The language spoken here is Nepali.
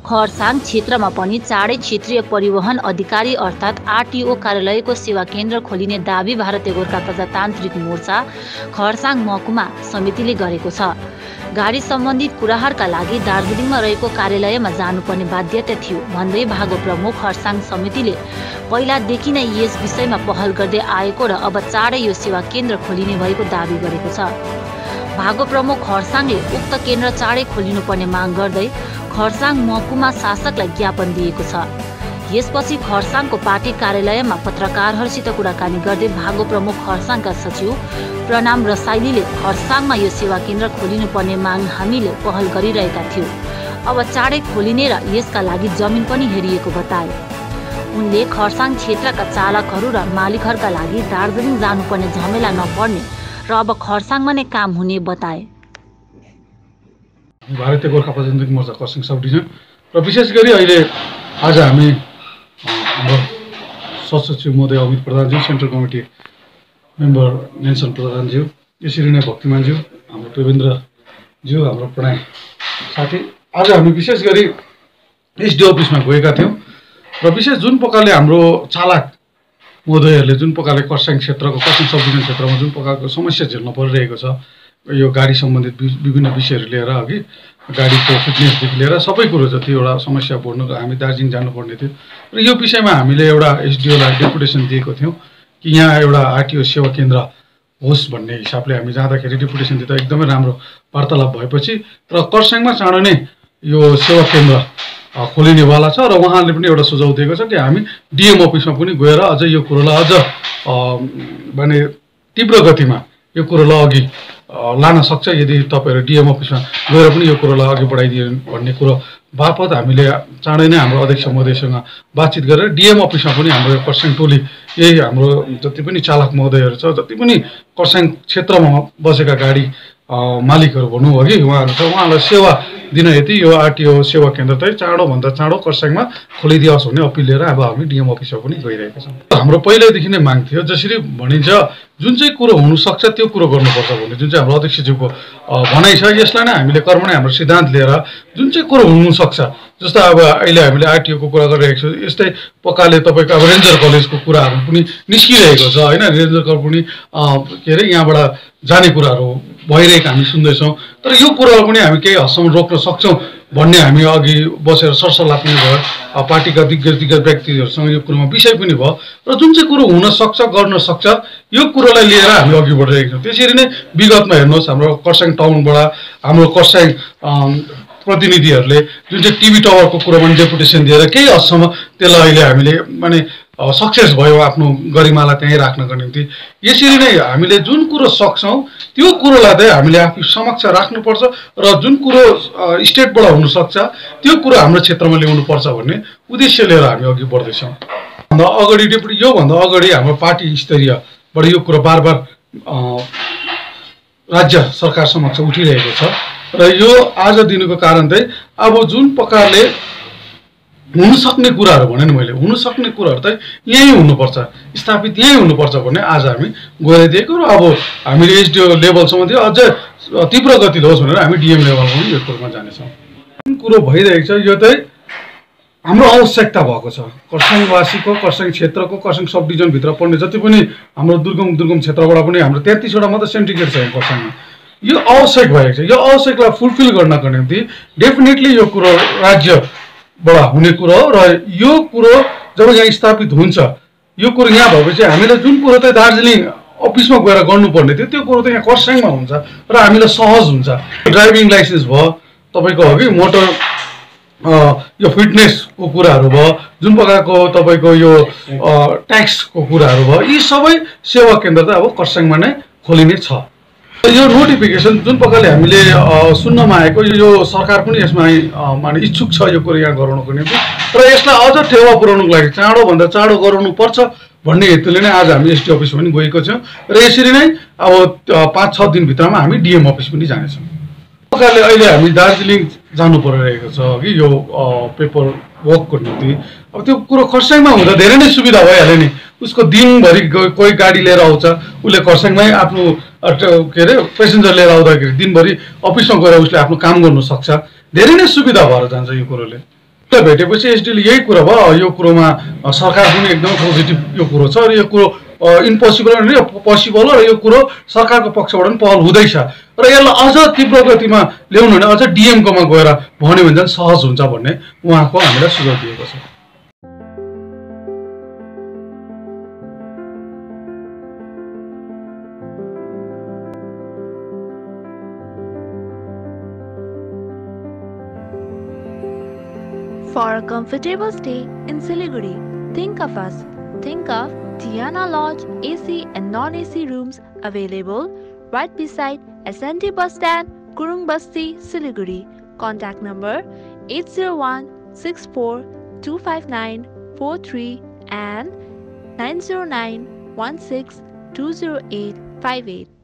खरसाङ क्षेत्रमा पनि चाँडै क्षेत्रीय परिवहन अधिकारी अर्थात् आरटिओ कार्यालयको सेवा केन्द्र खोलिने दावी भारतीय गोर्खा प्रजातान्त्रिक मोर्चा खरसाङ महकुमा समितिले गरेको छ। गाडी सम्बन्धित कुराहरूका लागि दार्जिलिङमा रहेको कार्यालयमा जानुपर्ने बाध्यता थियो भन्दै भागो प्रमुख खरसाङ समितिले पहिलादेखि नै यस विषयमा पहल गर्दै आएको र अब चाँडै यो सेवा केन्द्र खोलिने भएको दावी गरेको छ। भागो प्रमुख खरसाङले उक्त केन्द्र चाँडै खोलिनुपर्ने माग गर्दै खरसाङ महकुमा शासकलाई ज्ञापन दिएको छ। यसपछि खरसाङको पार्टी कार्यालयमा पत्रकारहरूसित कुराकानी गर्दै भागो प्रमुख खरसाङका सचिव प्रणाम रसाइलीले खरसाङमा यो सेवा केन्द्र खोलिनुपर्ने माग हामीले पहल गरिरहेका थियौँ। अब चाँडै खोलिने र यसका लागि जमिन पनि हेरिएको बताए। उनले खरसाङ क्षेत्रका चालकहरू र मालिकहरूका लागि दार्जिलिङ जानुपर्ने झमेला नपर्ने र अब खरसाङमा नै काम हुने बताए। भारतीय गोर्खा प्रजातान्त्रिक मोर्चा खरसाङ सब डिभिजन र विशेष गरी अहिले आज हामी हाम्रो सहसचिव महोदय अमित प्रधानज्यू सेन्ट्रल कमिटी मेम्बर नेन्सन प्रधानज्यू यसरी नै भक्तिमानज्यू हाम्रो देवेन्द्रज्यू हाम्रो प्रणय साथी आज हामी विशेष गरी एसडिओ अफिसमा गएका थियौँ। र विशेष जुन प्रकारले हाम्रो चालक महोदयहरूले जुन प्रकारले खरसाङ क्षेत्रको खरसाङ सब डिभिजन क्षेत्रमा जुन प्रकारको समस्या झेल्न परिरहेको छ यो गाडी सम्बन्धित विभिन्न विषयहरू लिएर अघि गाडीको फिटनेसदेखि लिएर सबै कुरो जति एउटा समस्या बोल्नु हामी दार्जिलिङ जानुपर्ने थियो। र यो विषयमा हामीले एउटा एसडिओलाई डेपुटेसन दिएको थियौँ कि यहाँ एउटा आरटिओ सेवा केन्द्र होस् भन्ने हिसाबले हामी जाँदाखेरि डेपुटेसन दिँदा एकदमै राम्रो वार्तालाप भएपछि र खरसाङमा चाँडो नै यो सेवा केन्द्र खोलिनेवाला छ र उहाँले पनि एउटा सुझाव दिएको छ कि हामी डिएम अफिसमा पनि गएर अझ यो कुरोलाई अझ भने तीव्र गतिमा यो कुरोलाई अघि लान सक्छ यदि तपाईँहरू डिएम अफिसमा गएर पनि यो कुरोलाई अघि बढाइदियो भन्ने कुरो बापत हामीले चाँडै नै हाम्रो अध्यक्ष महोदयसँग बातचित गरेर डिएम अफिसमा पनि हाम्रो खरसाङ टोली यही हाम्रो जति पनि चालक महोदयहरू छ जति पनि खरसाङ क्षेत्रमा बसेका गाडी मालिकहरू भनौँ अघि उहाँहरू छ उहाँहरूलाई सेवा दिन हेतु यो आरटिओ सेवा केन्द्र चाहिँ चाँडोभन्दा चाँडो खरसाङमा खोलिदियोस् भन्ने अपिल लिएर अब हामी डिएम अफिसमा पनि गइरहेका छौँ। हाम्रो पहिल्यैदेखि नै माग थियो जसरी भनिन्छ जुन चाहिँ कुरो हुनसक्छ त्यो कुरो गर्नुपर्छ भन्ने जुन चाहिँ हाम्रो अध्यक्षज्यूको भनाइ छ यसलाई नै हामीले कर्म नै हाम्रो सिद्धान्त लिएर जुन चाहिँ कुरो हुनसक्छ जस्तो अब अहिले हामीले आरटिओको कुरा गरिरहेको छौँ यस्तै प्रकारले तपाईँको अब रेन्जर कलेजको कुराहरू पनि निस्किरहेको छ होइन? रेन्जर कलेज पनि के अरे यहाँबाट जाने कुराहरू भइरहेको हामी सुन्दैछौँ। तर यो कुराहरू पनि हामी केही हदसम्म रोक्न सक्छौँ भन्ने हामी अघि बसेर सरसल्लाह पनि भयो पार्टीका दिग्गज दिग्गज व्यक्तिहरूसँग यो कुरोमा विषय पनि भयो। र जुन चाहिँ कुरो हुन सक्छ गर्न सक्छ यो कुरोलाई लिएर हामी अघि बढिरहेका छौँ। त्यसरी नै विगतमा हेर्नुहोस् हाम्रो खरसाङ टाउनबाट हाम्रो खरसाङ प्रतिनिधिहरूले जुन चाहिँ टिभी टावरको कुरोमा डेपुटेसन दिएर केही हदसम्म त्यसलाई अहिले हामीले माने सक्सेस भयो आफ्नो गरिमालाई त्यहीँ राख्नको निम्ति। यसरी नै हामीले जुन कुरो सक्छौँ त्यो कुरोलाई चाहिँ हामीले आफू समक्ष राख्नुपर्छ र जुन कुरो स्टेटबाट हुनसक्छ त्यो कुरो हाम्रो क्षेत्रमा ल्याउनुपर्छ भन्ने उद्देश्य लिएर हामी अघि बढ्दैछौँ। भन्दा अगाडि डेपुटी योभन्दा अगाडि हाम्रो पार्टी स्तरीयबाट यो कुरो बार बार राज्य सरकार समक्ष उठिरहेको छ। र यो आज दिनुको कारण चाहिँ अब जुन प्रकारले हुन सक्ने कुराहरू भने नि मैले हुन सक्ने कुराहरू चाहिँ यहीँ हुनुपर्छ। स्थापित यहीँ हुनुपर्छ भन्ने आज हामी गएर दिएको र अब हामीले एसडिओ लेभलसम्म थियो अझ तीव्र गतिले होस् भनेर हामी डिएम लेभलमा पनि यो कुरोमा जानेछौँ। जुन कुरो भइरहेको छ यो चाहिँ हाम्रो आवश्यकता भएको छ। खरसाङवासीको खरसाङ क्षेत्रको खरसाङ सब डिभिजनभित्र पर्ने जति पनि हाम्रो दुर्गम दुर्गम क्षेत्रबाट पनि हाम्रो तेत्तिसवटा मात्रै सेन्टिग्रेड छ खरसाङमा यो आवश्यक भएको छ। यो आवश्यकलाई फुलफिल गर्नको निम्ति डेफिनेटली यो कुरो राज्यबाट हुने कुरो हो र यो कुरो जब यहाँ स्थापित हुन्छ यो कुरो यहाँ भएपछि हामीले जुन कुरो चाहिँ दार्जिलिङ अफिसमा गएर गर्नुपर्ने थियो त्यो कुरो त यहाँ खरसाङमा हुन्छ र हामीलाई सहज हुन्छ। ड्राइभिङ लाइसेन्स भयो तपाईँको हो कि मोटर यो फिटनेसको कुराहरू भयो जुन प्रकारको तपाईँको यो ट्याक्सको कुराहरू भयो यी सबै सेवा केन्द्र चाहिँ अब खरसाङमा नै खोलिने छ। यो नोटिफिकेसन जुन प्रकारले हामीले सुन्नमा आएको यो सरकार पनि यसमा माने इच्छुक छ यो कुरो यहाँ गराउनको निम्ति। र यसलाई अझ टेवा पुऱ्याउनुको लागि चाँडोभन्दा चाँडो गराउनु पर्छ भन्ने हेतुले नै आज हामी एसटी अफिस पनि गएको छौँ। र यसरी नै अब पाँच छ दिनभित्रमा हामी डिएम अफिस पनि जानेछौँ। प्रकारले अहिले हामी दार्जिलिङ जानु परिरहेको छ कि यो पेपर वर्कको निम्ति। अब त्यो कुरो खरसाङमा हुँदा धेरै नै सुविधा भइहाल्यो नि। उसको दिनभरि कोही गाडी लिएर आउँछ उसले खरसाङमै आफ्नो के अरे पेसेन्जर लिएर आउँदाखेरि दिनभरि अफिसमा गएर उसले आफ्नो काम गर्नु सक्छ। धेरै नै सुविधा भएर जान्छ यो कुरोले। भेटेपछि एसडीले यही कुरा भयो यो कुरोमा सरकार पनि एकदमै पोजिटिभ यो कुरो छ र यो कुरो इम्पोसिबल पोसिबल हो र यो कुरो सरकारको पक्षबाट पनि पहल हुँदैछ। र यसलाई अझ तीव्र गतिमा ल्याउनु भने अझ डिएमकोमा गएर भन्यो भने झन् सहज हुन्छ भन्ने उहाँको हामीलाई सुझाव दिएको छ। For a comfortable stay in Siliguri, think of us. Think of Tiana Lodge AC and non-AC rooms available right beside SNT bus stand, Kurung Basti, Siliguri. Contact number 801 64 259 43 and 909 16 208 58.